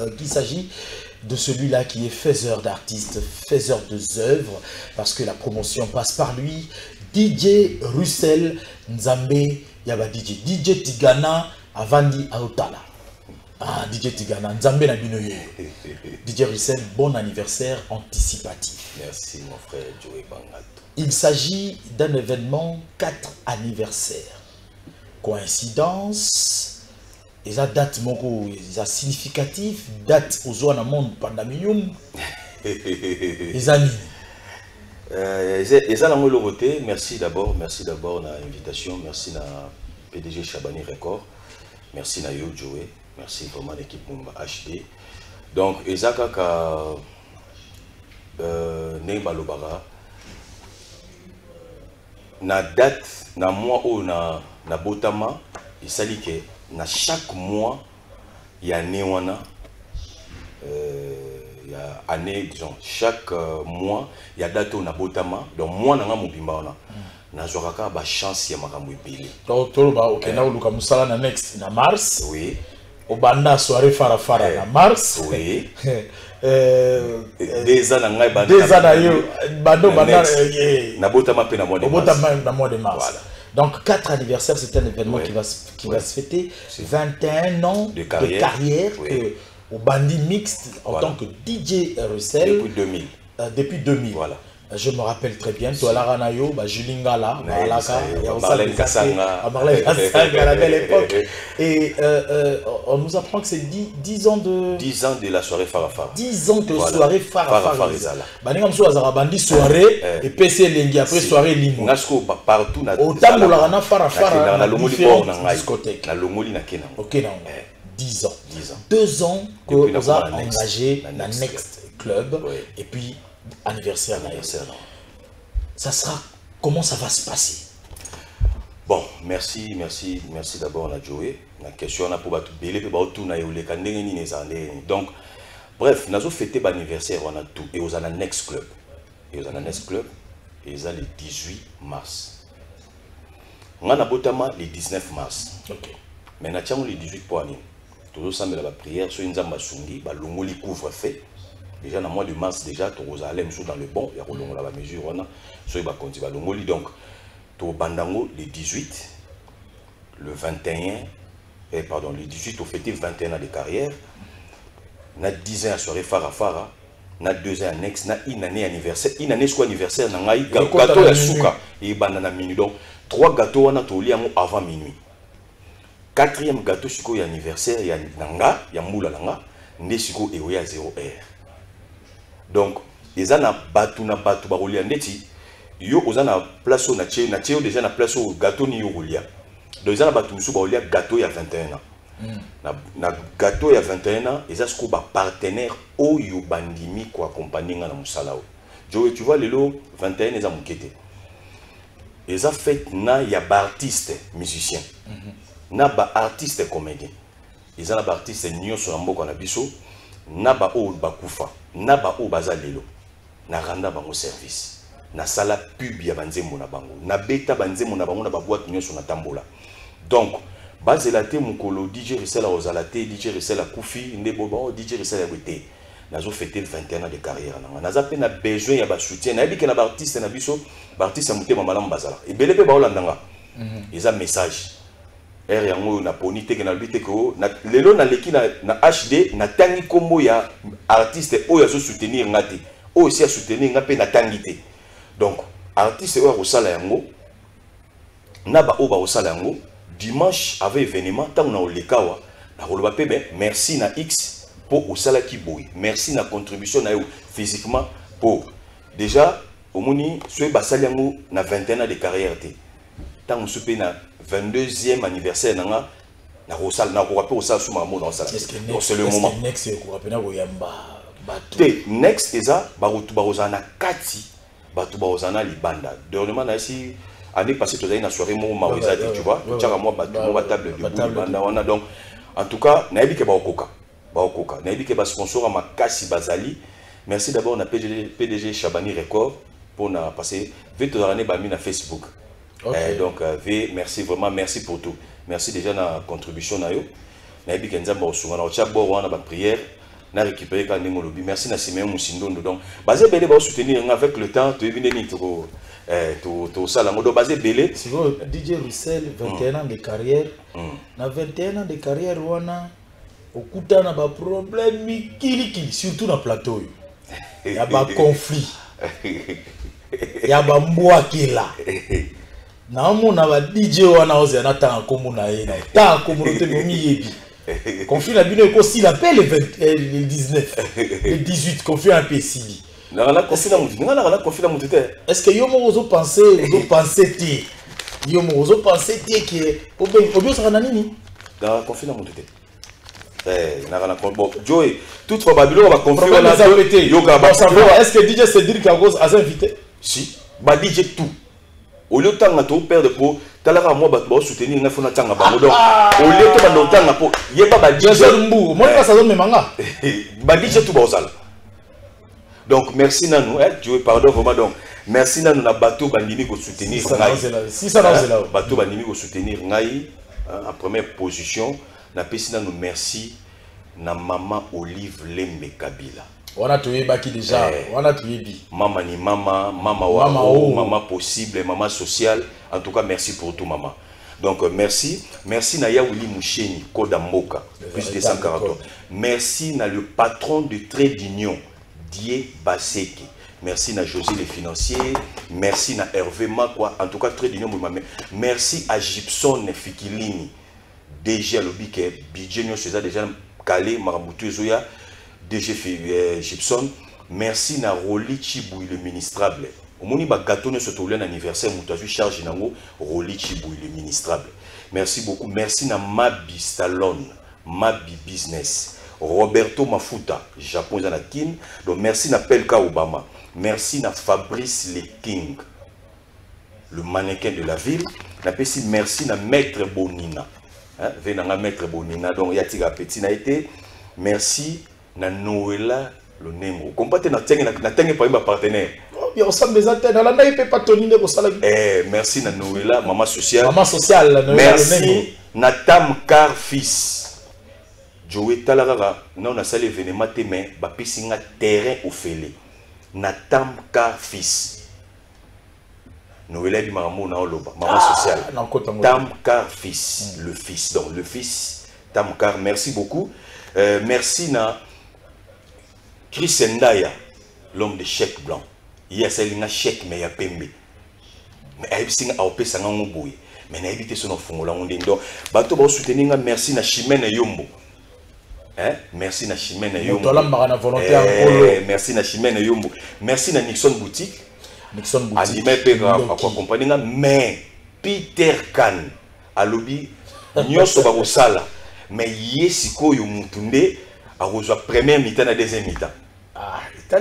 euh, qu'il s'agit de celui-là qui est faiseur d'artistes, faiseur de œuvres, parce que la promotion passe par lui. DJ Russell Nzambe Yaba DJ. DJ Tigana Avandi Aotala. Ah, DJ Tigana, Nzambe na bino ye. DJ Russell, bon anniversaire anticipatif. Merci mon frère Joey Bangato. Il s'agit d'un événement 4 anniversaire. Coïncidence, et la date moko, eza significatif, date aux na monde pandaminium. Les amis. Euh, eza nango eloko te. Merci d'abord merci d'abord na invitation. Merci na pdg chabani record. Merci na yo joe merci vraiment l'équipe mumba hd donc eza kaka euh, ndenge balobaka. Na date na mois oyo na botama esali ke na chaque mois ya année wana euh, ya année disons chaque euh, mois ya date oyo na botama donc mois na nga mobimba wana nazwaka kaka bachance ya makambo ebele. Donc, toloba okenda koluka mosala na next na mars. Oui. Obanda soirée farafara Eh, na mars. Oui. Deux ans na ngai ans na yo bando na banda next. eh, eh. nabotama mpe na mois de mars de. Donc, 4 anniversaires, c'est un événement Ouais. qui va, se- qui Ouais. va se fêter. C'est- 21 ans De carrière. que- Oui. au bandit mixte en Voilà. tant que DJ Russell depuis 2000 euh, depuis 2000. Voilà. Je me rappelle très bien, toi, la Ranayo, bah, Julie Ngala, Ouais, Malaka, ça y est, et on Marlène s'est- Kassanga. à Marlène Kassanga à la belle époque. Et euh, euh, on nous apprend que c'est 10, 10 ans de. 10 ans de la soirée farafara 10 ans que Voilà. soirée ezala. baninga mosusu azalaka bandi soirée et PC elengi après soirée limo nga sikoyo ba- partout na na farafara na différentes na discothèques. nake nango ok nango Eh. 10 ans 10 ans deux ans que oza na engagé Na na Next club et puis anniversaire anniversaire ça sera comment ça va se passer? Bon merci merci merci d'abord na joe na question wana mpo bato bele mpe baotuna ye oleka ndenge nini ezala ndenge nini. Donc bref nazofete baanniversaire wana tout. E oza na next club. E oza na next club eza le 18 mars nga nabotama le 19 mars. Ok. Mais na ntiango le 18 mpo anini tozosambela baprière soki nzambe asungi balongoli couvre fait déjà na mois de mars déjà tokozala le mosusu dans le bon ya kolongola bamesure wana soki bakonzi balongoli donc tobanda yango le 18 le 21 eh, pardon le 18 tofete 21 ans de carrière. Na 10 ans ya soirée farafara na 2 ans ya next na une année anniversaire une année siko anniversaire na ngai gâteau ya minuit. suka ebanda na minuit donc trois gâteau wana tolia yango avant minuit. Quatrième gâteau sikoyo ya anniversaire ya na nga ya mbula na nga nde sikoyo eoya 0 r donc eza na bato na bato bakolia ndeti yo oza na place oyo natie na tie yo déjà na place oyo gâteau nini yo kolia donc eza na bato mosusu bakolia gâteau ya 21 ans. Na, na gâteau ya 21 ans eza sikoyo bapartenaire oyo bandimi koakompagne nga na mosala oyo. Joe tu vois lelo 21 eza moke te eza fete na ya baartiste musicien. Na baartiste comédien. Eza na baartiste nyonso na mboka na biso na baoyo bakufa na baoyo baza lelo na randa bango service. Nasala pub ya banzembo na bango nabeta banzembo na bango na babwate nyonso natambola donc bazela te mokolo dj risel akozala te dj risel akufi nde boba o dj risel yaboye te. Nazofete 21 ans de carrière nanga naza mpe na besoin ya basoutien nayebi ke na baartiste na biso baartiste ya motema malamu bazala. Ebele mpe baolandanga eza message ere yango oyo naponi teke nalobi teke o lelo naleki na, hd natangi nkombo ya artiste oyo azosoutenir nga te. Oyo esi asoutenir nga mpe natangi te. Donc artiste oyo akosala yango na baoyo bakosala yango dimanche avant événement ntango na oleka awa nakoloba mpe be merci na x mpo osalaki boye. Merci na contribution na yo physiquement mpo déjà omoni soki basali yango na 21 ans de carrière te ntango mosusu mpe na 22e anniversaire na nga nakosala nakoka mpe kosala su makambo nakosala est-ce que donc next c'est le moment. te next eza bato bakozala na kati bato bakozala na libanda. Dernièrement nayesi année passé tozali na soirée moko tu vois totiaka mwa bato mo batable debout batable libanda wana. Donc en tout cas nayebi ke bakokoka bakokoka nayebi ke basponsor ya makasi bazali. Merci d'abord na pdg, chabani record mpona parce ve tozala ne bami na facebook Eh, donc euh, v merci vraiment merci pour tout. Merci déjà na contribution na yo. Nayebi ke nzambe akosunga na otya bor wana baprière na récupéré kaka ndenge olobi merci na simeon musindondo donc baza ebele baosoutenir nga avec le temps toyebi nde nini toko to- tosala yango donc baza ebele sikoyo dj russell 21 ans de carrière. Mm. na 21 ans de carrière wana okuta na baproblème mikilikili surtout na plateau oyo ya baconflit ya bambwakela naomona ba dj wana ozela na ntango nkombo na ye na ntango nkombo no te momiyebi conflit na bino ekosila mpe le 20 eh, le 19 le 18 conflit wana mpe esili na na nga nanga na konfi na motu te. Est ce que yo moko ozopense ozopense te? Yo moko ozopense te ke obiosaka na nini? Nanga na konfi na motu te. Eh, na joe toutefois babiloko problème wana eza pe te yoka Bon, ça va. est ce que dj cédric aza invité? Si. Badj tout au lieu otanga toperdre po talaka mwa bato baosoutenir ngai fo natanga bango donc au lieu to banda otanga po yeba badj jason mbu omoni kasi azomemanga badj tout baozala donc merci nanu eh, joe pardon vraiment donc. Merci nanu na bato bandimi kosoutenir ngai sisa na ozela o bato bandimi kosoutenir ngai hein, en première position. Napesi nanu merci. Na mama olive lembe kabila wana toyebaki déjà? Eh. wana toyebi Maman ni maman, maman Mama wao, oh. maman possible, maman sociale. En tout cas, merci pour tout, maman. Donc, euh, merci. Merci na Yaouli Moucheni, Koda Mboka, plus de véritable 140 code. Merci na le patron de Trade d'Union, Die Baseke. Merci na José les financiers. Merci na Hervé Makwa. En tout cas, Trade d'Union, merci à Gibson Fikilini. Alobi ke budget eza déjà calé marabutu ezoya DG fi- eh, Gibson. Merci na Roli Chibouy le ministrable. Omoni bagâteau nyonso tolia na anniversaire moto azwi charge nango Roli Chibouy le ministrable. Merci beaucoup. Merci na Mabi Stallone Mabi Business. Roberto Mafuta Japon donc merci na Pelka Obama. Merci na Fabrice Le King le mannequin de la ville. Merci na maître bonina. Hein, ve nanga maître bonina. Donc ya tika petit na été. Merci na noela lonembo kompa te natangi natangi pa ba partenaire te nalandaki mpe patoni nde kosalaki eh, merci na noela mama sociale. Mama sociale na merci na tam car fils. Joe tala kaka nao nasali événement te mais bapesi nga terrain ofele na tam car fils. Noela yebimaka mo na oloba. Mama sociale. nakota ngo Tamkar fils, le fils. Donc le fils, Tamkar, merci beaucoup. Euh, merci na Chris Ndaya, l'homme de chèque blanc. Il y a celle chèque mais il y a pembe. Mais singa aopesa nga ngo boye. Mais nayebi te sono fungola ngo ndenge. Donc bato ba soutenir nga merci na Chimene Yombo. Hein? Merci na Chimene Yombo. moto alambaka na volonté ya Eh, nkolo merci na Chimene Yombo. Merci na Nixon Boutique. nixon boutique andima Loki. akoakompagne nga mais peter kan alobi nyonso bakosala mais ye sikoyo mutu nde akozwa première mita na deuxième mita Ah, te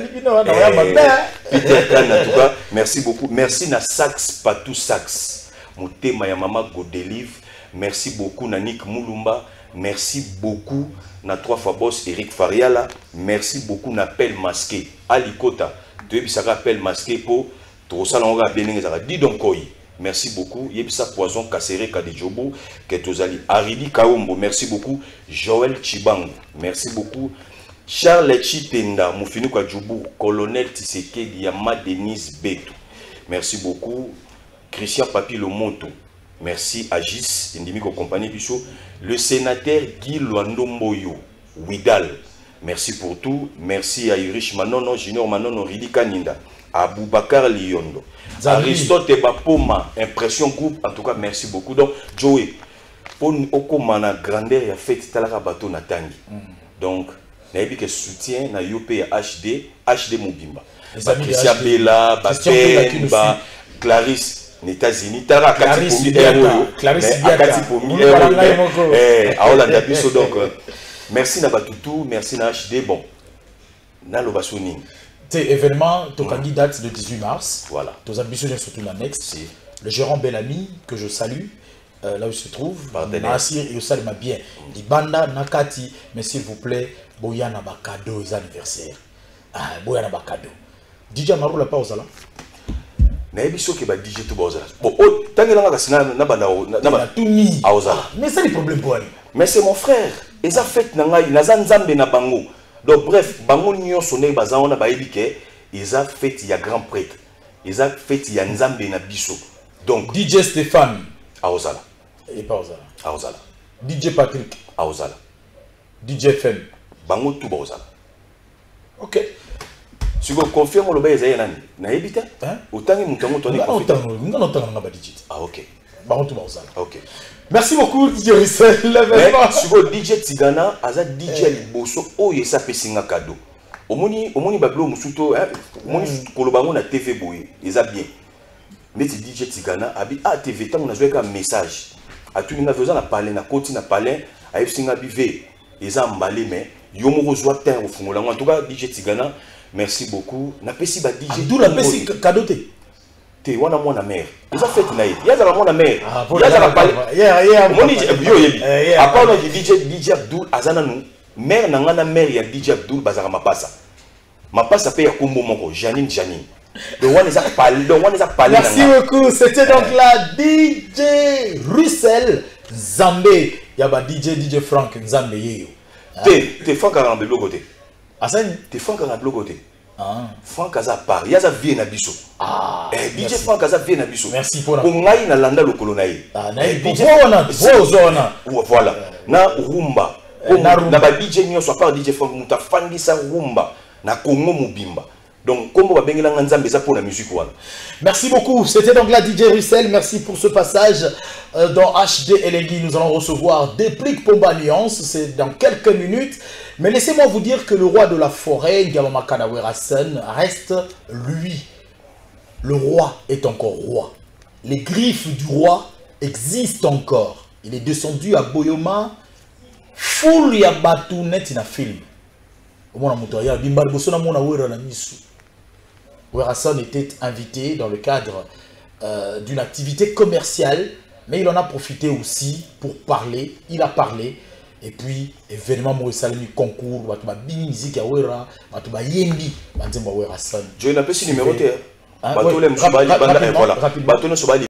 peter kan en tout cas merci beaucoup. Merci na sax patou sax. Motema ya mama godelive. Merci beaucoup na mulumba. Merci beaucoup na trois fois boss eric fariala. Merci beaucoup na pel masqué. Alikota toyebisaka pel masqué mpo tokosala yango kaka bien ndenge ezalaka didonkoi merci beaucoup. Yebisa poison kasereka de jobo ke tozali aridi kaombo. Merci beaucoup. Joel chibangu merci beaucoup. Charles chitenda mofinuku ya jubu colonel tisekedi ya ma denise betu merci beaucoup. Christian papi lomoto. Merci. Agis endimi kokompagne biso. Le sénateur guy lwando mboyo widal merci pour tout. Merci à irish manono junior manono ridi kaninda aboubacar liondo. Aristote bapoma impression groupe en tout cas merci beaucoup. Donc joe mpo okóma na grandeur ya fete talaka bato na tangi donc nayebi ke soutien na yo mpe ya hd hd mobimba. HD. bela bapen nous ba clarisse na états-unis akati pomi oyo akati pomi oyo eh, aolanda biso donc. Euh, merci na batutu merci na hd bon naloba so nini? Te événement tokangi date le 18 mars. Voilà. Toza biso nyonso surtout la next. Si. le gérant Bellamy que je salue euh, là où il se trouve Partenaire. nasir et osalema bien. Libanda nakati mais s'il vous plaît boya na bakado eza anniversaire. Ah, boya na bakado dj marula pa ozala nayebi soki ba dj to baozala bon o tangelanga kasi na na banda na- na na ba- tuni aozala mais esali problème po wani mais c'est mon frère. Eza fete na ngai naza nzambe na bango donc bref bango nyonso ndenge baza wana bayebi ke eza fete ya grand prêtre. Eza fete ya nzambe na biso. Donc dj stéphane. Aozala. Ozala aozala. Dj patrick. Aozala. Dj fm bango tu baozala ok. Sikoyo confirme oloba ezali nani? Nayebi te? Hein? otangi moto yango te ah ok bango tu baozala ok. Merci beaucoup dj mais sikoyo dj tigana aza dj ya liboso oyo esi apesinga kado omoni omoni babilo mosusu to hein, omoni koloba yango na tv boye eza bien. Neti dj tigana abi a tv ntango nazwaki ka message. Atuni nga oza na palin nakoti na palin ayebisinga bi ve eza mbale mais yo moko ozwa terre ofungola yango en tout cas dj tigana merci beaucoup. Napesi ba dj abdul apesi kado te? Te wana mwana mare eza fete na ye ye azala mwana mare Ah, ye azala papa. yo oyebi Eh, apart papa. na dj dj abdul aza nanu mare na ngai na mare ya dj abdul bazalaka mapasa mapasa mpe ya kombo moko janine janine donc wana eza pale donc wana eza pale na Merci beaucoup. C'était donc la DJ Russell Zambé. Yaba DJ DJ Frank Nzambe yeyo. te te frank azala na biloko te Asani? te frank azala na biloko te Ah. frank aza part ye aza vie na biso Ah. Eh, dj merci. frank aza vie na biso Merci pour la- po ngai nalanda lokolo na ye na voilà na rumba Eh, na rumba. na ba dj nyonso apart dj frank moto afandisa rumba na kongo mobimba donc nzambe eza mpona musique Merci beaucoup. C'était donc la DJ Russell. Merci pour ce passage euh, dans HD Elegui. Nous allons recevoir Déplique Pomba Alliance. C'est dans quelques minutes. Mais laissez-moi vous dire que le roi de la forêt, Ndiamama Kanawera Sen, reste lui. Le roi est encore roi. Les griffes du roi existent encore. Il est descendu à Boyoma. Full ya batu net na film. Omona était invité dans le cadre euh, d'une activité commerciale, mais il en a profité aussi pour parler. Il a parlé. Et puis, événement Moïsalemi concours, Batuba Bini musique à Wera, Batuba Yembi, Banzemba Werason. joye napesi numéro te Hein, bato rapidement. bato nyonso